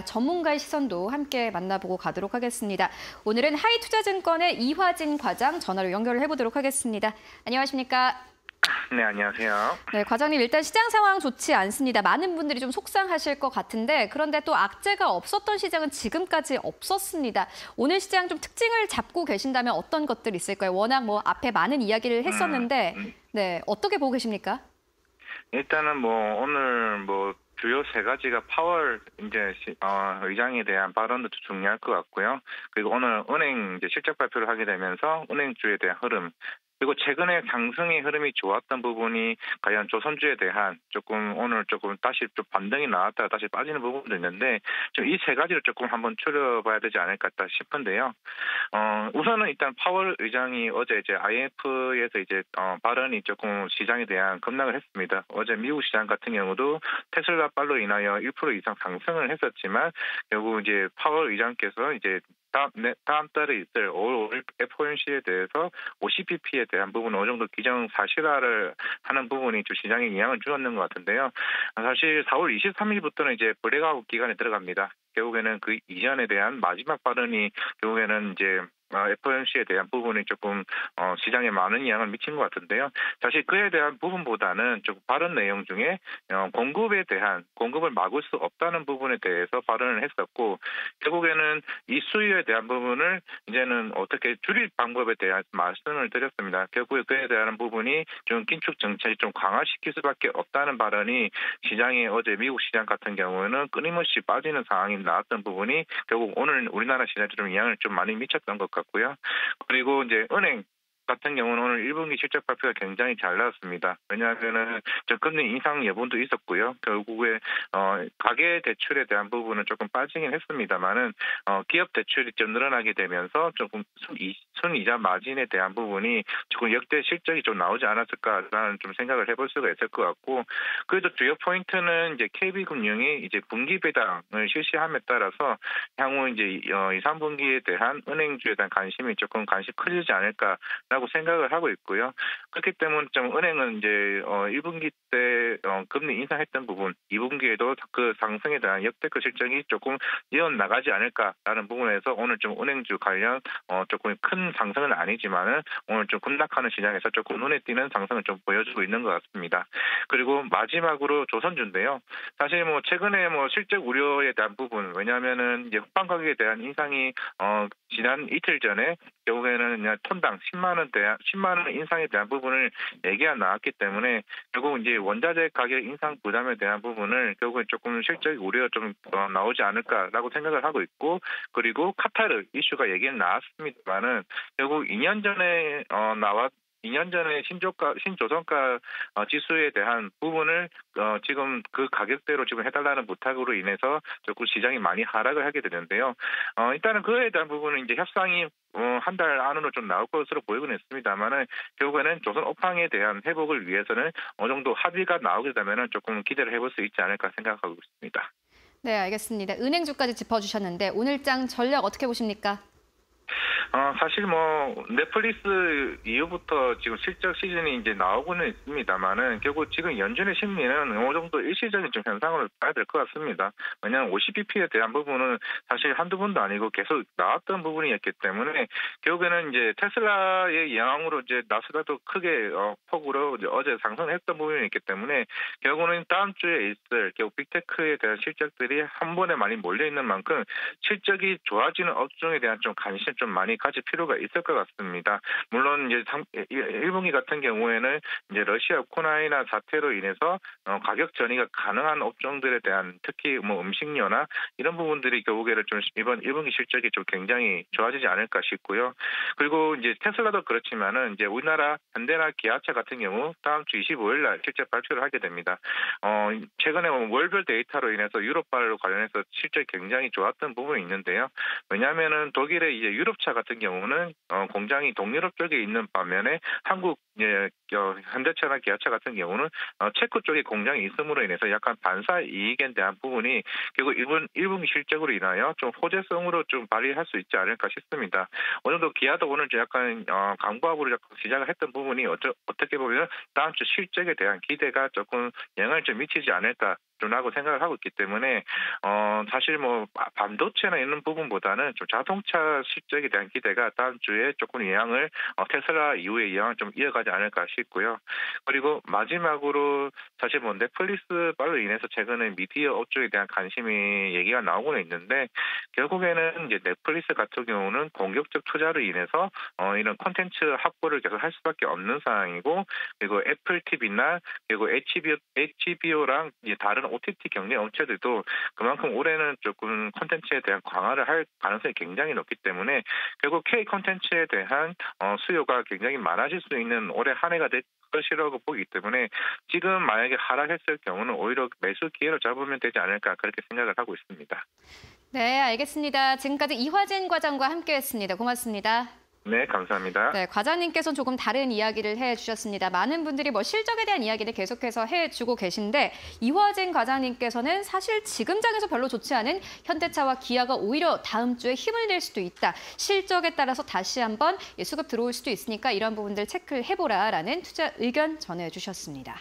전문가의 시선도 함께 만나보고 가도록 하겠습니다. 오늘은 하이투자증권의 이화진 과장 전화로 연결을 해보도록 하겠습니다. 안녕하십니까? 네, 안녕하세요. 네, 과장님 일단 시장 상황 좋지 않습니다. 많은 분들이 좀 속상하실 것 같은데 그런데 또 악재가 없었던 시장은 지금까지 없었습니다. 오늘 시장 좀 특징을 잡고 계신다면 어떤 것들 있을까요? 워낙 뭐 앞에 많은 이야기를 했었는데 음, 음. 네, 어떻게 보고 계십니까? 일단은 뭐 오늘 뭐 주요 세 가지가 파월 이제 시- 어, 의장에 대한 발언도 중요할 것 같고요. 그리고 오늘 은행 이제 실적 발표를 하게 되면서 은행주에 대한 흐름 그리고 최근에 상승의 흐름이 좋았던 부분이 과연 조선주에 대한 조금 오늘 조금 다시 좀 반등이 나왔다가 다시 빠지는 부분도 있는데 좀 이 세 가지를 조금 한번 추려봐야 되지 않을까 싶은데요. 어, 우선은 일단 파월 의장이 어제 이제 IMF에서 이제 어, 발언이 조금 시장에 대한 급락을 했습니다. 어제 미국 시장 같은 경우도 테슬라 발로 인하여 1% 이상 상승을 했었지만 결국 이제 파월 의장께서 이제 다음, 네, 다음 달에 있을 5월 FOMC에 대해서 50bp에 대한 부분 어느 정도 기정 사실화를 하는 부분이 좀 시장에 영향을 주었는 것 같은데요. 사실 4월 23일부터는 이제 블랙아웃 기간에 들어갑니다. 결국에는 그 이전에 대한 마지막 발언이 결국에는 이제 어, FOMC에 대한 부분이 조금 어, 시장에 많은 영향을 미친 것 같은데요. 사실 그에 대한 부분보다는 좀 발언 내용 중에 어, 공급에 대한 공급을 막을 수 없다는 부분에 대해서 발언을 했었고 결국에는 이 수요에 대한 부분을 이제는 어떻게 줄일 방법에 대한 말씀을 드렸습니다. 결국에 그에 대한 부분이 좀 긴축 정책이 좀 강화시킬 수밖에 없다는 발언이 시장에 어제 미국 시장 같은 경우에는 끊임없이 빠지는 상황이 나왔던 부분이 결국 오늘 우리나라 시장에 좀 영향을 좀 많이 미쳤던 것 같고 요. 그리고 이제 은행 같은 경우는 오늘 1분기 실적 발표가 굉장히 잘 나왔습니다. 왜냐하면은 저금리 인상 여부도 있었고요. 결국에 어, 가계 대출에 대한 부분은 조금 빠지긴 했습니다만은 어, 기업 대출이 좀 늘어나게 되면서 조금 순이, 순이자 마진에 대한 부분이 조금 역대 실적이 좀 나오지 않았을까라는 좀 생각을 해볼 수가 있을 것 같고 그래도 주요 포인트는 이제 KB금융이 이제 분기 배당을 실시함에 따라서 향후 이제 어, 2, 3분기에 대한 은행주에 대한 관심이 조금 관심 커지지 않을까 라고 생각을 하고 있고요. 그렇기 때문에 좀 은행은 이제 어 1분기 때 어, 금리 인상했던 부분, 2분기에도 그 상승에 대한 역대급 실적이 조금 이어 나가지 않을까라는 부분에서 오늘 좀 은행주 관련 어 조금 큰 상승은 아니지만은 오늘 좀 급락하는 시장에서 조금 눈에 띄는 상승을 좀 보여주고 있는 것 같습니다. 그리고 마지막으로 조선주인데요. 사실 뭐 최근에 뭐 실적 우려에 대한 부분 왜냐하면은 이제 후반 가격에 대한 인상이 어 지난 이틀 전에 결국에는 그냥 톤당 10만 원 대한 10만 원 인상에 대한 부분을 얘기가 나왔기 때문에 결국 이제 원자재 가격 인상 부담에 대한 부분을 결국에 조금 실적 우려가 좀 어, 나오지 않을까라고 생각을 하고 있고 그리고 카타르 이슈가 얘기는 나왔습니다만은 결국 2년 전에 어, 나왔 2년 전에 신조가 신조선가 어, 지수에 대한 부분을 어, 지금 그 가격대로 지금 해달라는 부탁으로 인해서 조금 시장이 많이 하락을 하게 되는데요. 어, 일단은 그에 대한 부분은 이제 협상이 어, 한 달 안으로 좀 나올 것으로 보이곤 했습니다만은 결국에는 조선 업황에 대한 회복을 위해서는 어느 정도 합의가 나오게 되면은 조금 기대를 해볼 수 있지 않을까 생각하고 있습니다. 네, 알겠습니다. 은행주까지 짚어주셨는데 오늘장 전략 어떻게 보십니까? 어, 사실 뭐 넷플릭스 이후부터 지금 실적 시즌이 이제 나오고는 있습니다만은 결국 지금 연준의 심리는 어느 정도 일시적인 좀 현상으로 봐야 될 것 같습니다. 왜냐하면 50bp에 대한 부분은 사실 한두 번도 아니고 계속 나왔던 부분이었기 때문에 결국에는 이제 테슬라의 영향으로 이제 나스닥도 크게 어, 폭으로 어제 상승했던 부분이 있기 때문에 결국은 다음 주에 있을 결국 빅테크에 대한 실적들이 한 번에 많이 몰려 있는 만큼 실적이 좋아지는 업종에 대한 좀 관심 좀 많이 가질 필요가 있을 것 같습니다. 물론 이제 1분기 같은 경우에는 이제 러시아 우크라이나 사태로 인해서 어, 가격 전이가 가능한 업종들에 대한 특히 뭐 음식료나 이런 부분들이 결국에는 좀 이번 1분기 실적이 좀 굉장히 좋아지지 않을까 싶고요. 그리고 이제 테슬라도 그렇지만은 이제 우리나라 현대나 기아차 같은 경우 다음 주 25일 날 실적 발표를 하게 됩니다. 어, 최근에 뭐 월별 데이터로 인해서 유럽발 관련해서 실적이 굉장히 좋았던 부분이 있는데요. 왜냐하면은 독일의 이제 유럽차 같은 경우는 어, 공장이 동유럽 쪽에 있는 반면에 한국 예, 어, 현대차나 기아차 같은 경우는 어, 체코 쪽에 공장이 있음으로 인해서 약간 반사 이익에 대한 부분이 결국 1분 1분기 실적으로 인하여 좀 호재성으로 좀 발휘할 수 있지 않을까 싶습니다. 어느 정도 기아도 오늘 좀 약간 어, 약간 시작을 했던 부분이 어쩌, 어떻게 보면 다음 주 실적에 대한 기대가 조금 영향을 좀 미치지 않을까 라고 생각을 하고 있기 때문에 어 사실 뭐 바- 반도체나 이런 부분보다는 좀 자동차 실적에 대한 기대가 다음 주에 조금 영향을 어, 테슬라 이후의 영향을 좀 이어가지 않을까 싶 고요. 그리고 마지막으로 사실 뭐 넷플릭스로 인해서 최근에 미디어 업종에 대한 관심이 얘기가 나오고는 있는데 결국에는 이제 넷플릭스 같은 경우는 공격적 투자로 인해서 어 이런 콘텐츠 확보를 계속 할 수밖에 없는 상황이고 그리고 애플 TV나 그리고 HBO, HBO랑 이제 다른 OTT 경쟁 업체들도 그만큼 올해는 조금 콘텐츠에 대한 강화를 할 가능성이 굉장히 높기 때문에 결국 K 콘텐츠에 대한 어, 수요가 굉장히 많아질 수 있는 올해 한 해가 될 것이라고 보기 때문에 지금 만약에 하락했을 경우는 오히려 매수 기회로 잡으면 되지 않을까 그렇게 생각을 하고 있습니다. 네, 알겠습니다. 지금까지 이화진 과장과 함께했습니다. 고맙습니다. 네, 감사합니다. 네, 과장님께서는 조금 다른 이야기를 해주셨습니다. 많은 분들이 뭐 실적에 대한 이야기를 계속해서 해주고 계신데 이화진 과장님께서는 사실 지금 장에서 별로 좋지 않은 현대차와 기아가 오히려 다음 주에 힘을 낼 수도 있다. 실적에 따라서 다시 한번 수급 들어올 수도 있으니까 이런 부분들 체크를 해보라라는 투자 의견 전해주셨습니다.